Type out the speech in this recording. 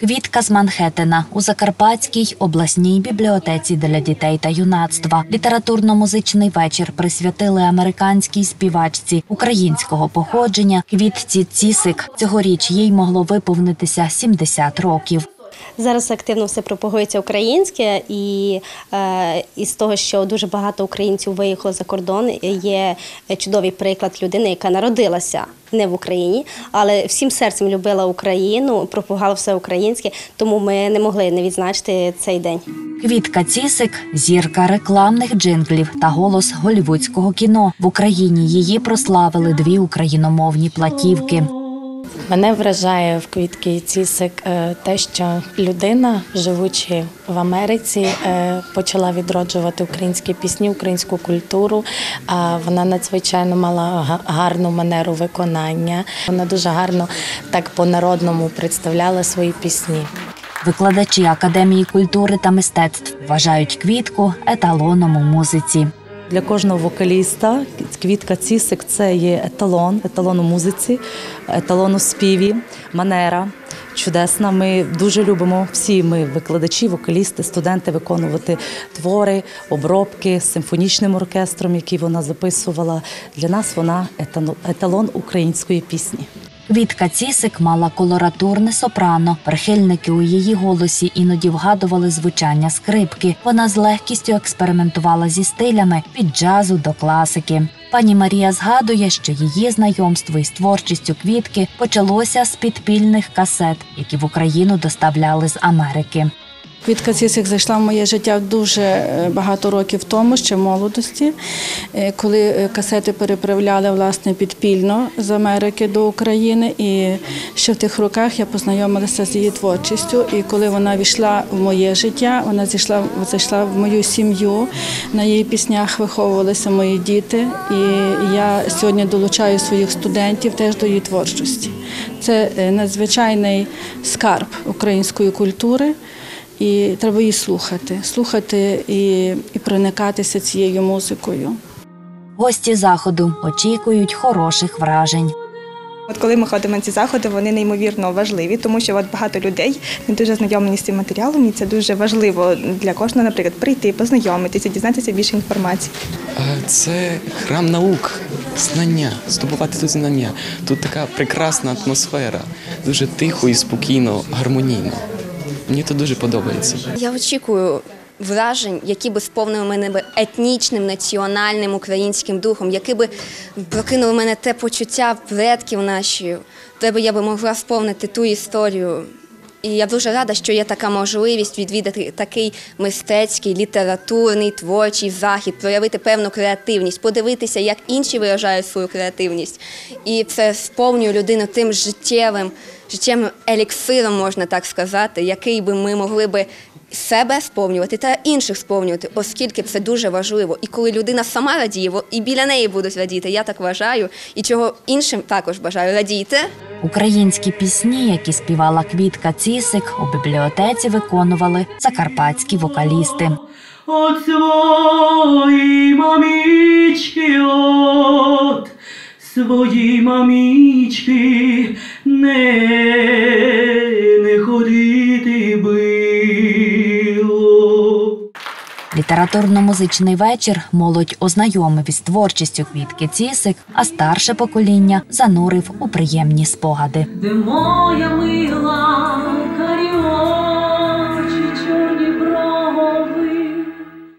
Квітка з Манхеттена у Закарпатській обласній бібліотеці для дітей та юнацтва. Літературно-музичний вечір присвятили американській співачці українського походження Квітці Цісик. Цьогоріч їй могло виповнитися 70 років. Зараз активно все пропагується українське, і е, із того, що дуже багато українців виїхало за кордон, є чудовий приклад людини, яка народилася не в Україні, але всім серцем любила Україну, пропагувала все українське, тому ми не могли не відзначити цей день. Квітка Цісик зірка рекламних джинглів та голос голівудського кіно. В Україні її прославили дві україномовні платівки. Мене вражає в квітки цісик е, те, що людина, живучи в Америці, е, почала відроджувати українські пісні, українську культуру. Вона надзвичайно мала гарну манеру виконання. Вона дуже гарно так по-народному представляла свої пісні. Викладачі Академії культури та мистецтв вважають квітку еталоном у музиці. Для кожного вокаліста квітка цісик це є еталон, еталон у музиці, еталон у співі, манера. Чудесна. Ми дуже любимо всі ми, викладачі, вокалісти, студенти, виконувати твори, обробки з симфонічним оркестром, який вона записувала. Для нас вона еталон української пісні. Квітка Цісик мала колоратурне сопрано. Прихильники у її голосі іноді вгадували звучання скрипки. Вона з легкістю експериментувала зі стилями від джазу до класики. Пані Марія згадує, що її знайомство із творчістю квітки почалося з підпільних касет, які в Україну доставляли з Америки. Квітка Цісик зайшла в моє життя дуже е, багато років тому, ще в молодості, е, коли е, касети переправляли власне підпільно з Америки до України. І ще в тих роках я познайомилася з її творчістю. І коли вона війшла в моє життя, вона зійшла зайшла в мою сім'ю. На її піснях виховувалися мої діти. І я сьогодні долучаю своїх студентів теж до її творчості. Це надзвичайний скарб української культури. І треба її слухати, слухати і, і проникатися цією музикою. Гості заходу очікують хороших вражень. От коли ми ходимо на ці заходи, вони неймовірно важливі, тому що от багато людей не дуже знайомлені з цим матеріалом, і це дуже важливо для кожного, наприклад, прийти, познайомитися, дізнатися більше інформації. Це храм наук, знання, здобувати тут знання. Тут така прекрасна атмосфера, дуже тихо і спокійно, гармонійно. Мені це дуже подобається. Я очікую вражень, які би сповнили мене етнічним, національним українським духом, які би прокинули мене те почуття предків наші, де би я би могла сповнити ту історію. І я дуже рада, що є така можливість відвідати такий мистецький, літературний, творчий захід, проявити певну креативність, подивитися, як інші виражають свою креативність. І це сповнює людину тим життєвим, життєвим еліксиром, можна так сказати, який би ми могли би себе сповнювати та інших сповнювати, оскільки це дуже важливо. І коли людина сама радіє, і біля неї будуть радіти, я так вважаю, і чого іншим також бажаю радійте. Українські пісні, які співала Квітка Цісик, у бібліотеці виконували закарпатські вокалісти. От своїй мамічки, от своїй мамічки не Літературно-музичний вечір молодь ознайомив із творчістю Квітки Цісик, а старше покоління занурив у приємні спогади. Де моя мила